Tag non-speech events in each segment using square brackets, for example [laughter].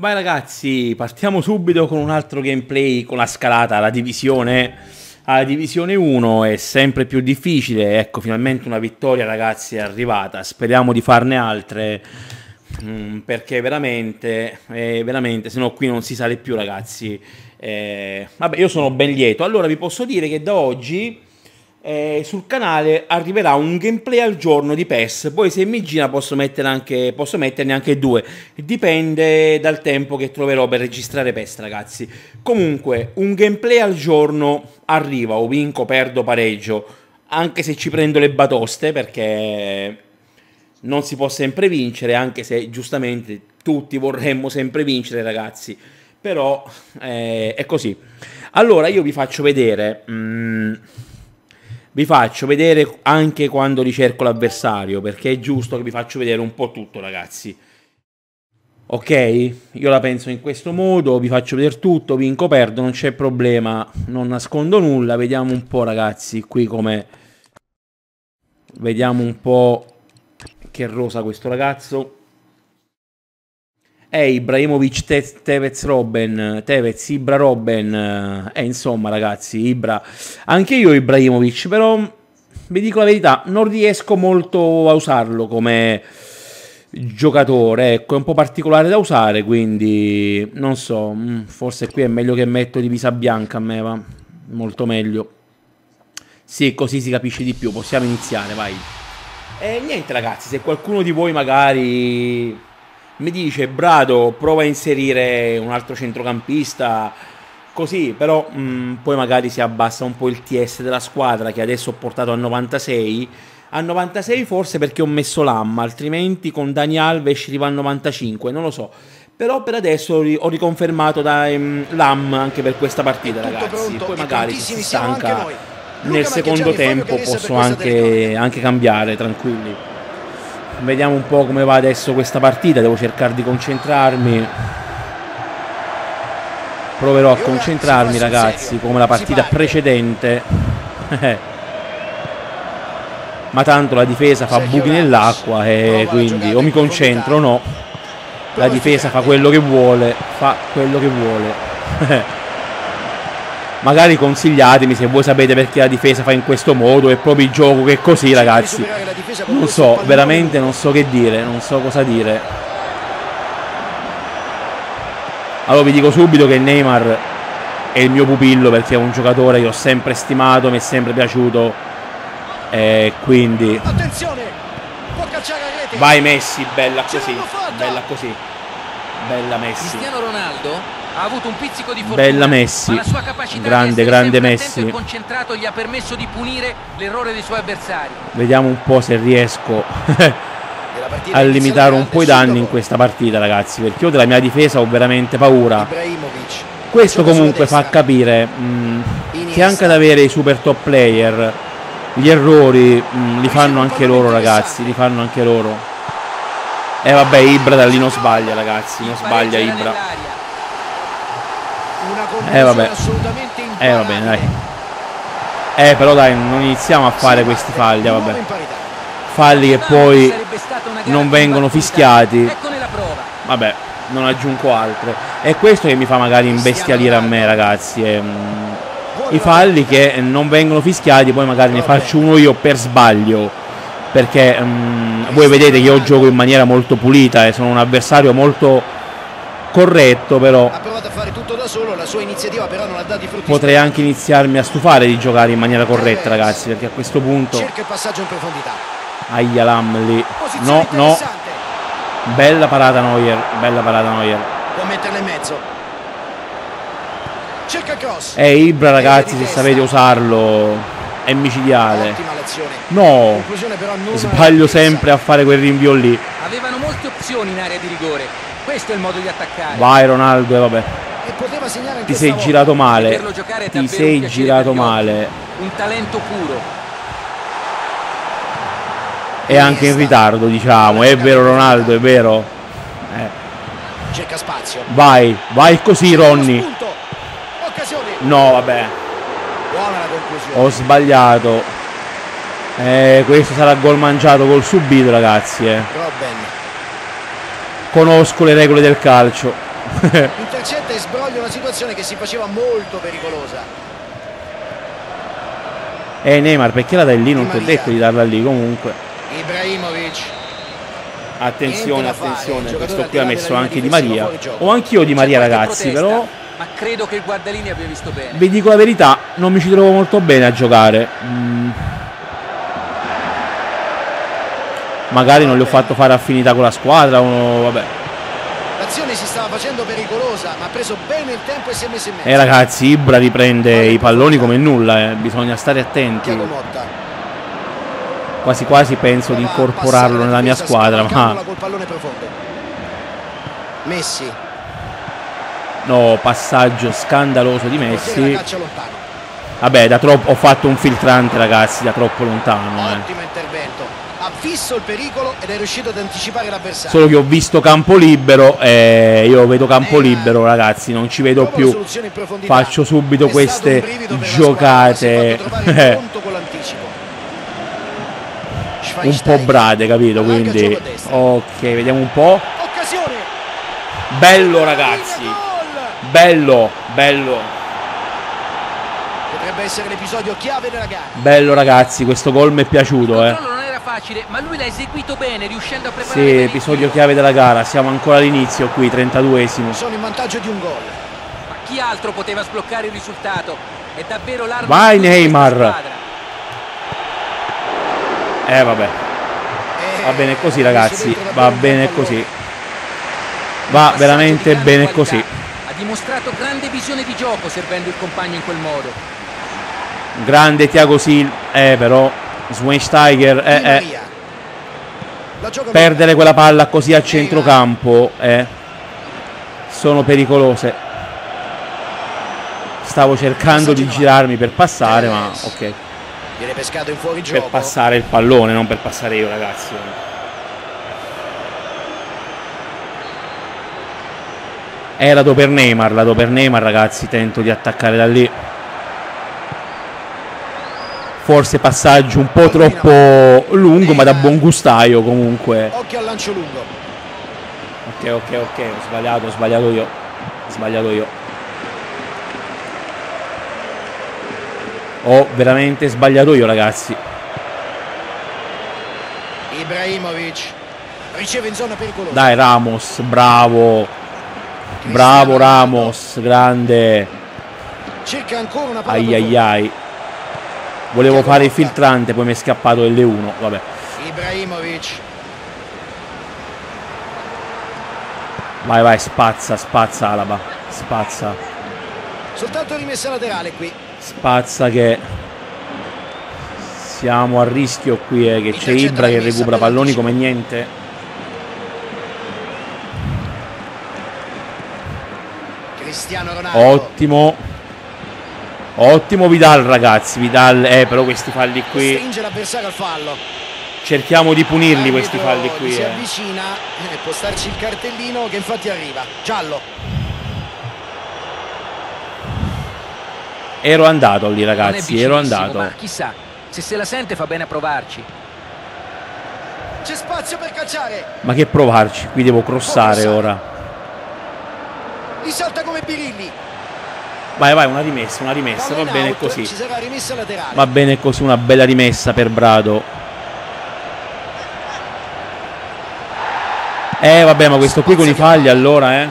Vai ragazzi, partiamo subito con un altro gameplay con la scalata alla divisione, alla divisione 1 è sempre più difficile, ecco finalmente una vittoria ragazzi è arrivata, speriamo di farne altre mm, perché veramente, eh, veramente, se no qui non si sale più ragazzi, eh, vabbè io sono ben lieto, allora vi posso dire che da oggi eh, sul canale arriverà un gameplay al giorno di PES, poi se mi gira posso, anche, posso metterne anche due, dipende dal tempo che troverò per registrare PES ragazzi. Comunque un gameplay al giorno arriva, o vinco, perdo, pareggio, anche se ci prendo le batoste perché non si può sempre vincere, anche se giustamente tutti vorremmo sempre vincere ragazzi, però eh, è così. Allora io vi faccio vedere... Mm, vi faccio vedere anche quando ricerco l'avversario, perché è giusto che vi faccio vedere un po' tutto, ragazzi. Ok? Io la penso in questo modo, vi faccio vedere tutto, vinco, perdo, non c'è problema, non nascondo nulla. Vediamo un po', ragazzi, qui come... Vediamo un po' che rosa questo ragazzo. E Ibrahimovic, Te- Tevez, Robben, Tevez, Ibra, Robben, eh, insomma ragazzi, Ibra, anche io Ibrahimovic, però vi dico la verità, non riesco molto a usarlo come giocatore, ecco, è un po' particolare da usare, quindi non so, mm, forse qui è meglio che metto divisa bianca a me, va, molto meglio. Sì, così si capisce di più, possiamo iniziare, vai. E niente ragazzi, se qualcuno di voi magari mi dice Brado prova a inserire un altro centrocampista. Così però mh, mm, poi magari si abbassa un po' il TS della squadra che adesso ho portato a 96 a 96 forse perché ho messo Lam altrimenti con Dani Alves arriva a 95 non lo so. Però per adesso ho riconfermato da um, Lam anche per questa partita ragazzi. pronto, poi magari se si stanca nel secondo tempo posso anche, anche cambiare tranquilli Vediamo un po' come va adesso questa partita, devo cercare di concentrarmi. Proverò a concentrarmi ragazzi, come la partita precedente. [laughs] Ma tanto la difesa fa buchi nell'acqua e quindi o mi concentro o no. La difesa fa quello che vuole, fa quello che vuole. [laughs] magari consigliatemi se voi sapete perché la difesa fa in questo modo, è proprio il gioco che è così ragazzi. Non so, veramente non so che dire, non so cosa dire. Allora vi dico subito che Neymar è il mio pupillo perché è un giocatore che ho sempre stimato, mi è sempre piaciuto e quindi... Vai Messi, bella così, bella così, bella Messi. Cristiano Ronaldo ha avuto un pizzico di fortuna, Bella Messi. Ma la sua capacità grande, grande Messi. E concentrato gli ha permesso di punire l'errore dei suoi avversari. Vediamo un po' se riesco [laughs] a limitare un po' i danni in questa partita, ragazzi, perché io della mia difesa ho veramente paura. Questo comunque fa capire mh, che anche ad avere i super top player gli errori mh, li fanno anche loro, ragazzi, li fanno anche loro. E eh, vabbè, Ibra da lì non sbaglia, ragazzi, non sbaglia Ibra. Eh vabbè. Eh va bene, dai. Eh però dai, non iniziamo a fare questi falli, eh, vabbè. Falli che poi non vengono fischiati. Vabbè, non aggiungo altro. È questo che mi fa magari imbestialire a me, ragazzi. È, mm, I falli che non vengono fischiati, poi magari ne faccio uno io per sbaglio. Perché um, voi vedete che io gioco in maniera molto pulita e sono un avversario molto corretto però solo la sua iniziativa però non ha dato i frutti potrei anche iniziarmi a stufare di giocare in maniera corretta ragazzi perché a questo punto cerca il passaggio in profondità. Aia Lam lì no no. bella parata Neuer. Bella parata Neuer. Può metterla in mezzo. Cerca cross e Ibra ragazzi se sapete usarlo è micidiale. No. Sbaglio sempre a fare quel rinvio lì. Avevano molte opzioni in area di rigore. Questo è il modo di attaccare. Vai Ronaldo, e vabbè. Ti sei girato male. Ti sei girato male. Un talento puro. E anche in ritardo, diciamo. È vero Ronaldo, è vero. Eh. Cerca spazio. Vai, vai così Ronny. No, vabbè. Ho sbagliato. Eh, questo sarà gol mangiato col subito, ragazzi. Eh. Conosco le regole del calcio. [laughs] Intercetta e sbroglia una situazione che si faceva molto pericolosa. Eh Neymar, perché la dai lì? Non ti ho detto di darla lì comunque. Ibrahimovic. Attenzione, attenzione, questo qui ha messo anche Di Maria. O anch'io Di Maria ragazzi, però... Ma credo che il guardalini abbia visto bene. Vi dico la verità, non mi ci trovo molto bene a giocare. Mm. Magari non le ho fatto fare affinità con la squadra o vabbè. L'azione si stava facendo pericolosa, ma ha preso bene il tempo e si è messo in mezzo. Eh ragazzi, Ibra riprende i palloni come nulla, eh. bisogna stare attenti. Quasi quasi penso di incorporarlo nella mia squadra, ma Col pallone profondo. Messi. no, passaggio scandaloso di Messi. Vabbè, da troppo ho fatto un filtrante ragazzi, da troppo lontano, eh. Ottimo intervento. Ha visto il pericolo ed è riuscito ad anticipare l'avversario. Solo che ho visto campo libero e io vedo campo libero ragazzi, non ci vedo più. Faccio subito queste giocate. [laughs] un po' brade, capito? Quindi, ok, vediamo un po'. Bello, ragazzi. Bello, bello, Potrebbe essere l'episodio chiave della gara. bello, ragazzi. Questo gol mi è piaciuto, eh. Facile, ma lui l'ha eseguito bene, riuscendo a preparare Sì, episodio chiave della gara. Siamo ancora all'inizio qui, 32esimo. Sono in vantaggio di un gol. Ma chi altro poteva sbloccare il risultato? È davvero l'arma Vai, Neymar. Eh, vabbè. Eh, Va bene così, ha ragazzi. Va bene così. Va veramente bene così. Ha dimostrato grande visione di gioco servendo il compagno in quel modo. Grande Tiago Sil. Eh, però. Schweinsteiger. Eh, eh. Perdere quella palla così a centrocampo. Eh. Sono pericolose. Stavo cercando di girarmi per passare, ma ok. Viene pescato in fuori Per passare il pallone, non per passare io, ragazzi. Eh, la do per Neymar, la do per Neymar, ragazzi. Tento di attaccare da lì. Forse passaggio un po' troppo lungo, ma da buon gustaio comunque. Occhio al lancio lungo. Ok, ok, ok. Ho sbagliato, ho sbagliato io. Ho sbagliato io. Ho veramente sbagliato io, ragazzi. Ibrahimovic. Riceve in zona pericolosa. Dai, Ramos, bravo. Bravo Ramos, grande. Cerca ancora una palla Ai ai ai. Volevo fare il filtrante, poi mi è scappato L1. Vabbè. Ibrahimovic. Vai, vai, spazza, spazza Alaba. Spazza. Soltanto rimessa laterale qui. Spazza che siamo a rischio qui eh, che c'è Ibra che recupera palloni come niente. Cristiano Ronaldo. Ottimo. Ottimo Vidal ragazzi, Vidal, eh però questi falli qui Stringe l'avversario al fallo. cerchiamo di punirli questi falli qui. Si eh. avvicina e può starci il cartellino che infatti arriva. Giallo. Ero andato lì ragazzi, ero andato. Ma chissà, se se la sente fa bene a provarci. C'è spazio per calciare. Ma che provarci, qui devo crossare ora. Risalta come Birilli. Vai, vai, una rimessa, una rimessa, va bene out, così. Va bene così, una bella rimessa per Brado. Eh vabbè, ma questo qui con i falli allora, eh.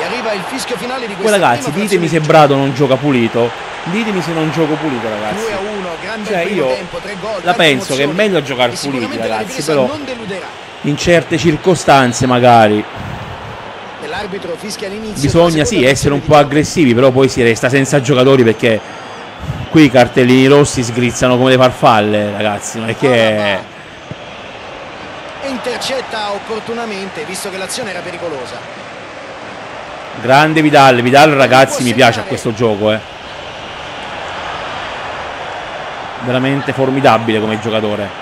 E arriva il fischio finale di Poi ragazzi, ditemi se Brado non gioca pulito. Ditemi se non gioco pulito, ragazzi. 2 a 1, grande Cioè, io tempo, gol, la penso che è emozioni. meglio giocare puliti, la ragazzi, però in certe circostanze magari E l'arbitro fischia all'inizio. Bisogna sì essere un po' aggressivi, però poi si resta senza giocatori perché qui i cartellini rossi sgrizzano come le farfalle, ragazzi, non è che intercetta opportunamente, visto che l'azione era pericolosa. grande Vidal, Vidal ragazzi mi piace a questo gioco, eh. Veramente formidabile come giocatore.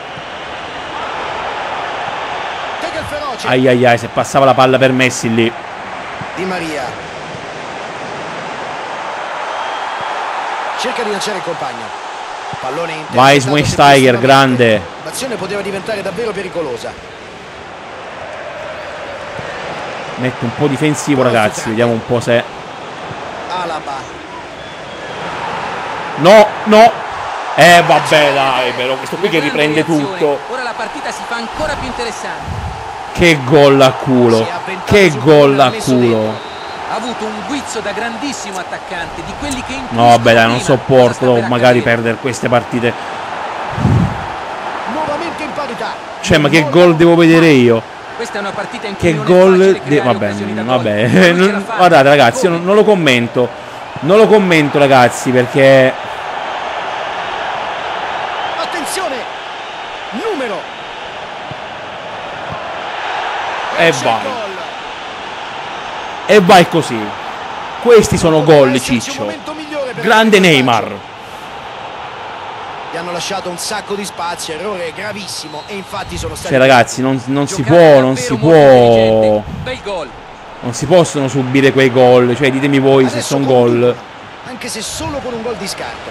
Ai ai ai, se passava la palla per Messi lì. Di Maria. Cerca di lanciare il compagno. Pallone intercettato Vai Schweinsteiger, grande. L'azione poteva diventare davvero pericolosa. Metto un po' difensivo, ragazzi. Vediamo un po' se. Alaba. No, no. Eh, vabbè, dai, però questo qui che riprende tutto. Ora la partita si fa ancora più interessante. Che gol a culo. Che gol a culo. Ha avuto un guizzo da grandissimo attaccante, di quelli che No, vabbè, dai, non sopporto magari perdere queste partite. Nuovamente in parità. Cioè, ma che gol devo vedere io? Questa è una partita in cui Che gol de- vabbè, vabbè. [laughs] Guardate ragazzi, io non, non lo commento. Non lo commento ragazzi perché Attenzione. Numero. E vai. gol. e vai così. Questi sono gol, Ciccio. Grande. Neymar. Gli hanno lasciato un sacco di spazio, errore gravissimo e infatti sono stati Cioè ragazzi, non, non si può, non si può. Non si possono subire quei gol. Cioè, ditemi voi se Adesso sono continua, gol. Anche se solo con un gol di scarto.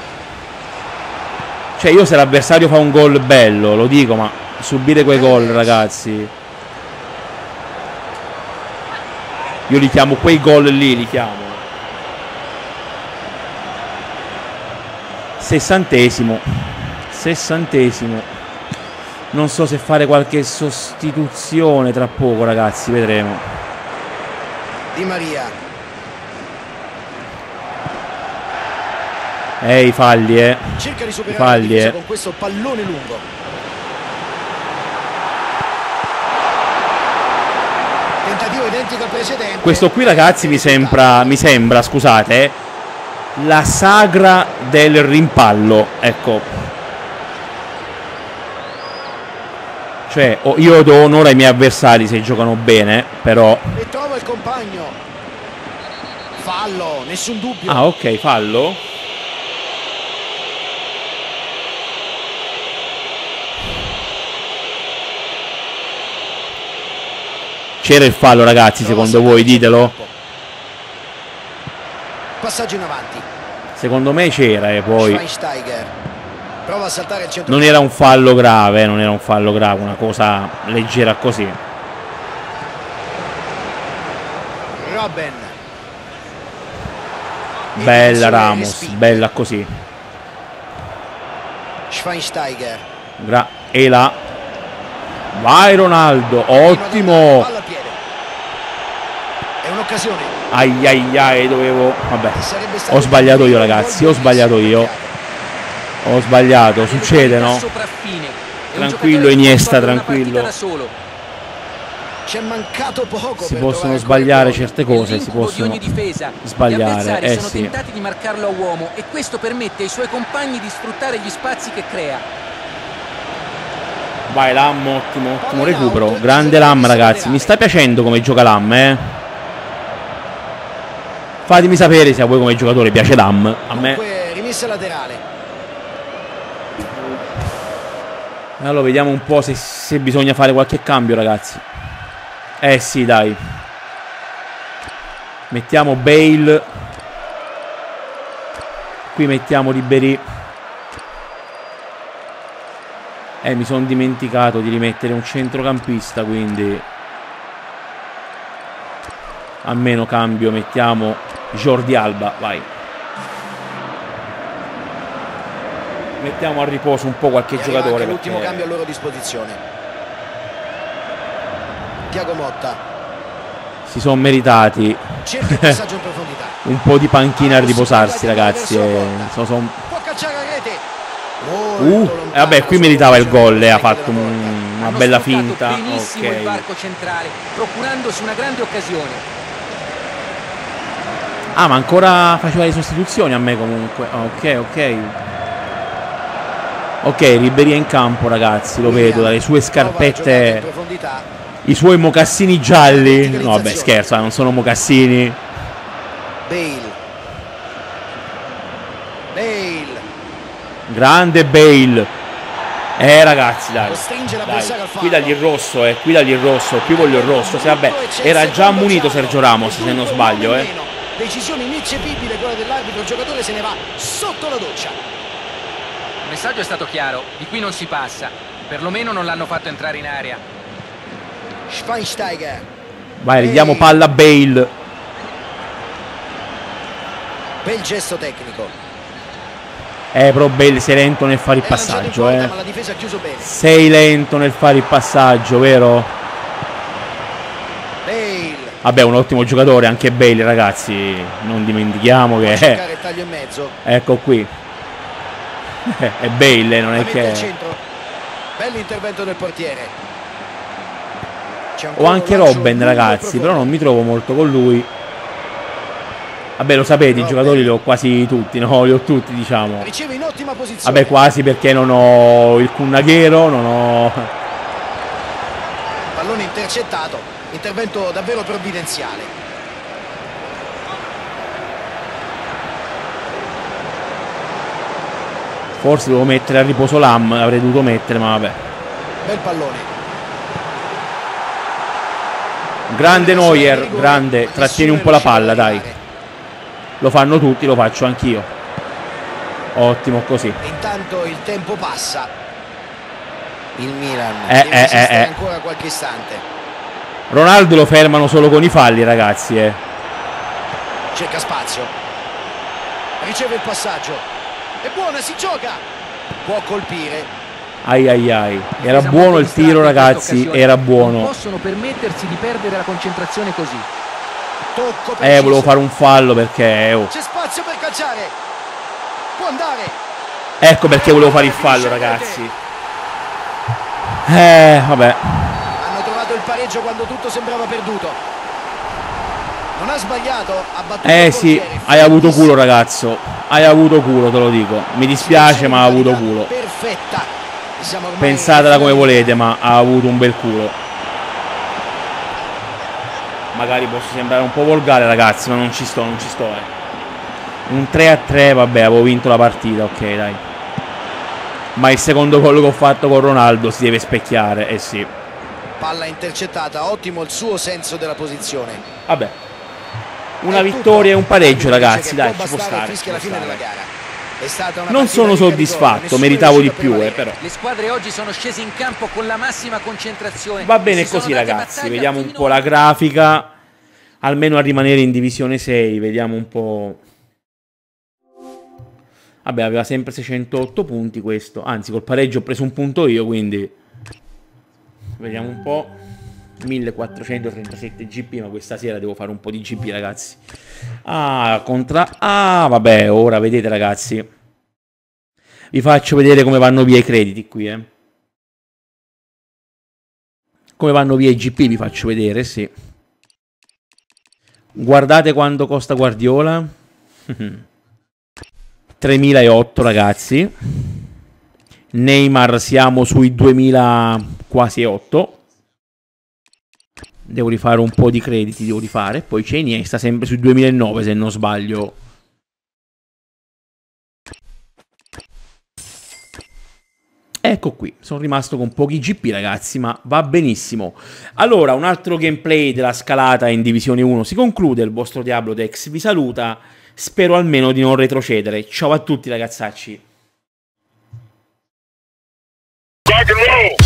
Cioè, io se l'avversario fa un gol bello, lo dico, ma subire quei gol, ragazzi. Io li chiamo quei gol lì, li chiamo. Sessantesimo. Sessantesimo. Non so se fare qualche sostituzione tra poco, ragazzi, vedremo. Di Maria. Eh, i falli, eh. Cerca di superare Falli, eh. con questo pallone lungo. Identico al precedente. Questo qui, ragazzi, mi sembra, mi sembra, scusate, la sagra del rimpallo. Ecco. Cioè, io do onore ai miei avversari se giocano bene, però... E trova il compagno. Fallo, nessun dubbio. Ah, ok, fallo. C'era il fallo, ragazzi, secondo voi, ditelo. Passaggio in avanti. Secondo me c'era e poi... Il centro. Non era un fallo grave, eh, non era un fallo grave, una cosa leggera così. Robben. Bella Ramos, bella così. Schweinsteiger. Gra- e là. Vai Ronaldo, ottimo. Un'occasione. Ai ai ai, dovevo... Vabbè, ho sbagliato io ragazzi, ho sbagliato io. Ho sbagliato, succede no? Tranquillo, Iniesta, tranquillo. Si possono sbagliare certe cose, si possono sbagliare, eh sono sì. tentati di marcarlo a uomo e questo permette ai suoi compagni di sfruttare gli spazi che crea. Vai Lam, ottimo, ottimo recupero. Grande Lam ragazzi, mi sta piacendo come gioca Lam, eh. Fatemi sapere se a voi come giocatore piace Lam. A me. Dunque, rimessa laterale. Allora vediamo un po' se, se bisogna fare qualche cambio ragazzi. Eh sì dai. Mettiamo Bale. Qui mettiamo Ribery Eh mi sono dimenticato di rimettere un centrocampista quindi. Almeno cambio mettiamo Jordi Alba Vai Mettiamo a riposo un po' qualche giocatore l'ultimo perché- cambio a loro disposizione. Tiago Motta. si sono meritati Cerca il passaggio in [laughs] profondità. un po' di panchina a riposarsi ragazzi e so- son- Può calciare a rete. Uh, e lontano, vabbè qui meritava il gol eh, ha fatto un- una bella finta benissimo il ok varco centrale, procurandosi una grande occasione. Ah ma ancora faceva le sostituzioni a me comunque. Ah, ok ok. Ok Ribery è in campo ragazzi lo vedo dalle sue scarpette. I suoi mocassini gialli. No vabbè scherzo non sono mocassini. Bale. Bale. grande Bale. Eh ragazzi dai. Dai, qui dagli il rosso, eh, qui dagli il rosso, qui voglio il rosso. Se vabbè, era già ammonito Sergio Ramos, se non sbaglio, eh. Decisione ineccepibile quella dell'arbitro, il giocatore se ne va sotto la doccia. Il messaggio è stato chiaro, di qui non si passa. Perlomeno non l'hanno fatto entrare in area. Schweinsteiger. Vai, ridiamo palla a Bale. Bel gesto tecnico. Eh, però Bale sei lento nel fare il passaggio, porta, eh. Sei lento nel fare il passaggio, vero? Vabbè, un ottimo giocatore, anche Bale, ragazzi. Non dimentichiamo che... mezzo. Ecco qui. [laughs] È Bale, non è che... Bell'intervento del portiere. Ancora anche Robben, ragazzi, però non mi trovo molto con lui. Vabbè, lo sapete, i giocatori li ho quasi tutti, no? Li ho tutti, diciamo. Riceve in ottima posizione. Vabbè, quasi perché non ho il Kunnaghero, non ho... Pallone intercettato. Intervento davvero provvidenziale. Forse devo mettere a riposo Lam, avrei dovuto mettere, ma vabbè. Bel pallone. Grande Neuer, grande, trattieni un po' la palla, dai. Lo fanno tutti, lo faccio anch'io. Ottimo così. Intanto il tempo passa. Il Milan Eh, deve eh, eh, eh. ancora qualche istante. Ronaldo lo fermano solo con i falli, ragazzi, eh. Cerca spazio. Riceve il passaggio. È buona, si gioca. Può colpire. Ai ai ai. Era buono il tiro, ragazzi, era Non buono. possono permettersi di perdere la concentrazione così. Eh, volevo fare un fallo perché... oh. C'è spazio per calciare. Può andare. Ecco perché volevo fare il fallo, ragazzi. Eh, vabbè. Trovato il pareggio quando tutto sembrava perduto. Non ha sbagliato, ha battuto Eh sì, portiere. hai avuto culo, ragazzo. Hai avuto culo, te lo dico. Mi dispiace, ma ha avuto culo. Perfetta. Pensatela come volete, ma ha avuto un bel culo. Magari posso sembrare un po' volgare, ragazzi, ma non ci sto, non ci sto, eh. Un 3 a 3, vabbè, avevo vinto la partita, ok, dai. Ma il secondo gol che ho fatto con Ronaldo si deve specchiare, eh sì. Palla intercettata, ottimo il suo senso della posizione. Vabbè. Una vittoria e un pareggio, ragazzi, dai, ci può stare. ci può stare. Non sono soddisfatto, meritavo di più, eh, però. Le squadre oggi sono scese in campo con la massima concentrazione. Va bene così, ragazzi. Vediamo un po' la grafica. Almeno a rimanere in divisione 6. Vediamo un po'. Vabbè, aveva sempre 608 punti questo. Anzi, col pareggio ho preso un punto io, quindi. Vediamo un po'. 1437 GP, ma questa sera devo fare un po' di GP, ragazzi. Ah, contra... Ah, vabbè, ora vedete, ragazzi. Vi faccio vedere come vanno via i crediti qui, eh. Come vanno via i GP vi faccio vedere, sì. Guardate quanto costa Guardiola. [laughs] 3008 ragazzi. Neymar siamo sui 2000 quasi 8. Devo rifare un po' di crediti, devo rifare. Poi c'è Iniesta sempre sui 2009 se non sbaglio. Ecco qui, sono rimasto con pochi GP ragazzi, ma va benissimo. Allora, un altro gameplay della scalata in Divisione 1 si conclude, il vostro Diablo Dex vi saluta, spero almeno di non retrocedere. Ciao a tutti ragazzacci. Rock and roll.